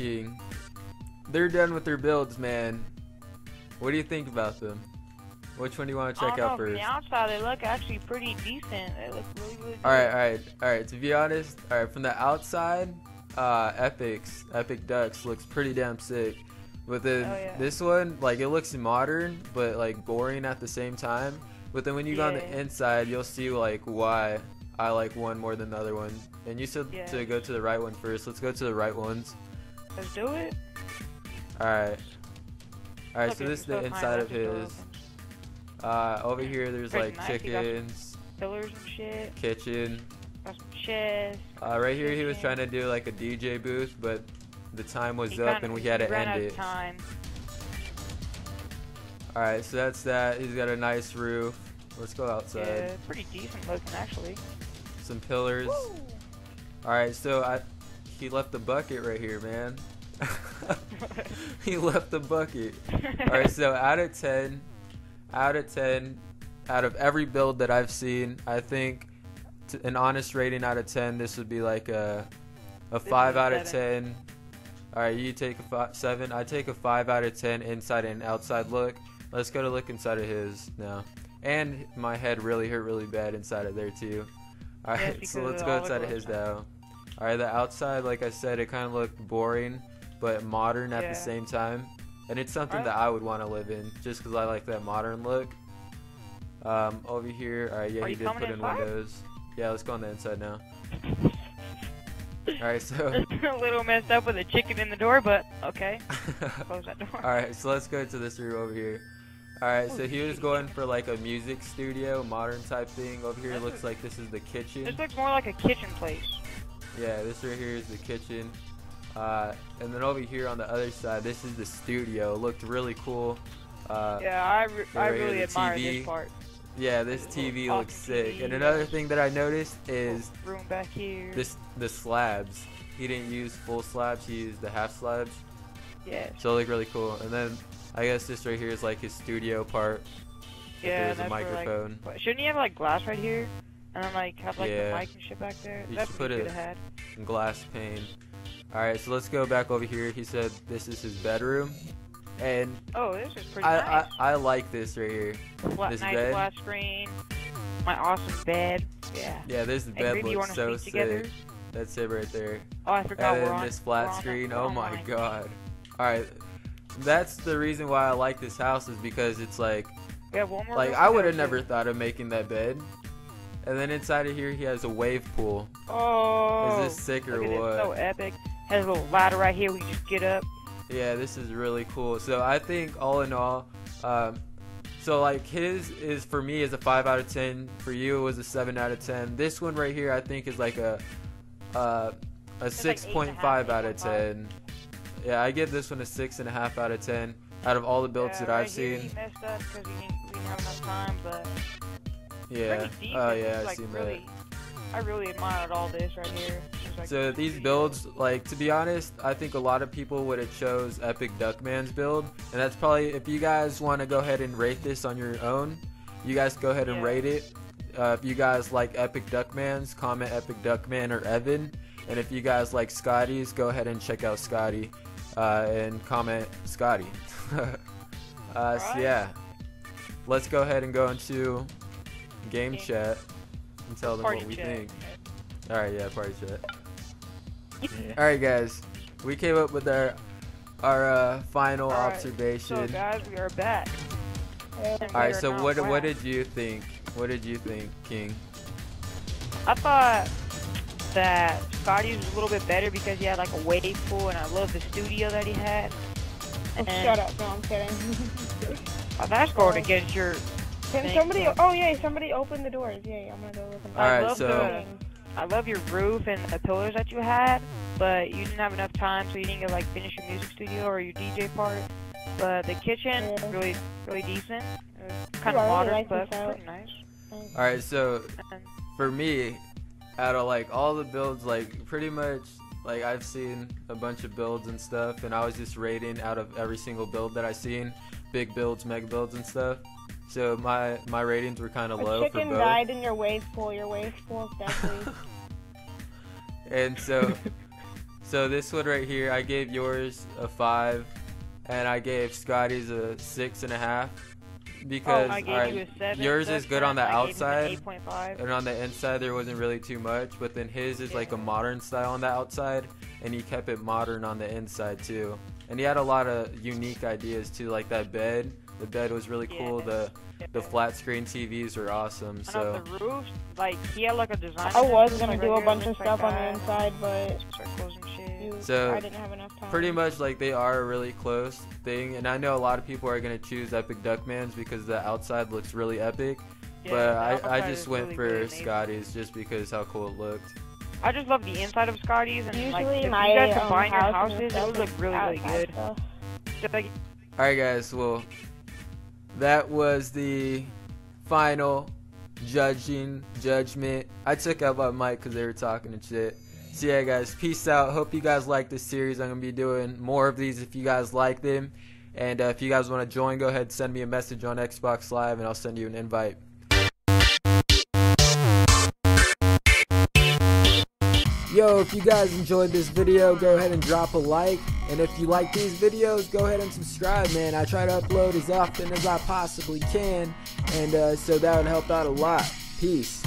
King. They're done with their builds, man. What do you think about them? Which one do you want to check out know, first? From the outside, they look actually pretty decent. They look really, really good. All right, all right, all right. To be honest, all right. From the outside, uh, Epic's Epic Ducks looks pretty damn sick. But then Oh, yeah. this one, like, it looks modern, but like boring at the same time. But then when you go on the inside, you'll see like why I like one more than the other one. And you said Yeah. to go to the right one first. Let's go to the right ones. Let's do it. All right. All right. Look So this is the inside of his. Uh, over here, there's Pretty like nice, chickens, Pillars and shit. kitchen. Got some chests. Uh, right here, he was trying to do like a DJ booth, but the time was He up and we had to end it. Time. All right, so that's that. He's got a nice roof. Let's go outside. Yeah, pretty decent looking actually. Some pillars. All right, so I he left the bucket right here, man. he left the bucket. All right, so out of 10, out of 10, out of every build that I've seen, I think t- an honest rating out of 10, this would be like a a 5 out of 10. All right, you take a fi 7. I take a 5 out of 10 inside and outside look. Let's go to look inside of his now. And my head really hurt really bad inside of there too. All right, Yeah, so let's go inside of his now. All right, the outside, like I said, it kind of looked boring, but modern at Yeah. the same time. And it's something Right. that I would want to live in, just because I like that modern look. Um, over here, all right, yeah, Are he you did put in inside? windows. Yeah, let's go on the inside now. All right, so. a little messed up with a chicken in the door, but okay. Close that door. all right, so let's go to this room over here. All right, so he was going for like a music studio, modern type thing. Over here, it looks like this is the kitchen. This looks more like a kitchen place. Yeah, this right here is the kitchen. Uh, and then over here on the other side, this is the studio. Looked really cool. Uh, Yeah, I, re- I really admire TV. this part. yeah, this TV looks sick. TV, And another thing that I noticed is room back here. this the slabs. He didn't use full slabs. He used the half slabs. yeah, So it looked really cool. And then I guess this right here is like his studio part. yeah. there's a that's where, like- microphone. shouldn't he have like glass right here? And then like have like Yeah. the mic and shit back there. You That's should what put it- could have had. and glass pane. All right, so let's go back over here. He said this is his bedroom, and Oh, this is pretty I, nice. I I like this right here. Flat, this nice bed. flat screen. My awesome bed. Yeah. Yeah, this Hey, bed maybe looks so sleep together? sick. That's it right there. Oh, I forgot and on. this flat screen. Oh my online. god. All right, that's the reason why I like this house is because it's like We have one more. like I would have never thought of making that bed. And then inside of here he has a wave pool. Oh. Is this oh. sick or what? So epic. Has a little ladder right here. We just get up. Yeah, this is really cool. So I think all in all, um, so like his is for me is a five out of ten. For you, it was a seven out of ten. This one right here, I think is like a uh, a like six point half, five out of 8.5. ten. Yeah, I give this one a six and a half out of ten. Out of all the builds yeah, that I've seen, He messed up because we didn't, we didn't have enough time, yeah. Oh It's, yeah, I've like, really, I really admired all this right here. So these builds, like to be honest, I think a lot of people would have chose Epic Duckman's build, and that's probably if you guys want to go ahead and rate this on your own, you guys go ahead and Yeah. rate it. Uh, if you guys like Epic Duckman's, comment Epic Duckman or Evan, and if you guys like Scotty's, go ahead and check out Scotty, uh, and comment Scotty. uh, so yeah, let's go ahead and go into game Game- chat and tell them Party what we chat. think. All right, yeah, party chat. Yeah. All right, guys, we came up with our our uh, final All right, observation. So guys, we are back. And All we right, are so not what what did you think? What did you think, King? I thought that Scotty's was a little bit better because he had like a wave pool, and I love the studio that he had. Oh, And shut up. No, I'm kidding. I fast forward against your. Can somebody? Oh yeah, somebody open the doors. Yeah, yeah I'm gonna go look. in the- All I so- the. I love your roof and the pillars that you had, but you didn't have enough time, so you didn't get like finish your music studio or your DJ part. But the kitchen, Yeah. really, really decent. Kind Yeah, I of modern, like but this house. pretty nice. All right, so for me, out of like all the builds, like pretty much, like I've seen a bunch of builds and stuff, and I was just rating out of every single build that I seen, big builds, mega builds, and stuff. So my my ratings were kind of low for chicken died in your wave pool. Your wave pool is definitely. And so, So this one right here, I gave yours a five, and I gave Scotty's a six and a half. Oh, because oh, I you seven. yours is good on the I gave him an outside, and on the inside there wasn't really too much. But then his is like a modern style on the outside, and he kept it modern on the inside too. And he had a lot of unique ideas too, like that bed. The bed was really cool. The the flat screen TVs were awesome. And So on the roof, like he had like a design. I was gonna do a bunch here, of like stuff on the inside, but Circles and shit. So, I didn't have enough time. pretty much like they are a really close thing and i know a lot of people are going to choose epic duckmans because the outside looks really epic Yeah, but I, I just went really, for scotty's just because how cool it looked I just love the inside of Scotty's and like Usually if my you guys um, combine your house and houses, it stuff would look really really good. stuff. Like all right guys well that was the final judging judgment. I took out my mic because they were talking and shit. So yeah guys peace out. Hope you guys like this series. I'm gonna be doing more of these if you guys like them. And uh, if you guys want to join go ahead and send me a message on xbox live and i'll send you an invite Yo, if you guys enjoyed this video, go ahead and drop a like. And if you like these videos, go ahead and subscribe, man. I try to upload as often as I possibly can. And uh, so that would help out a lot. Peace.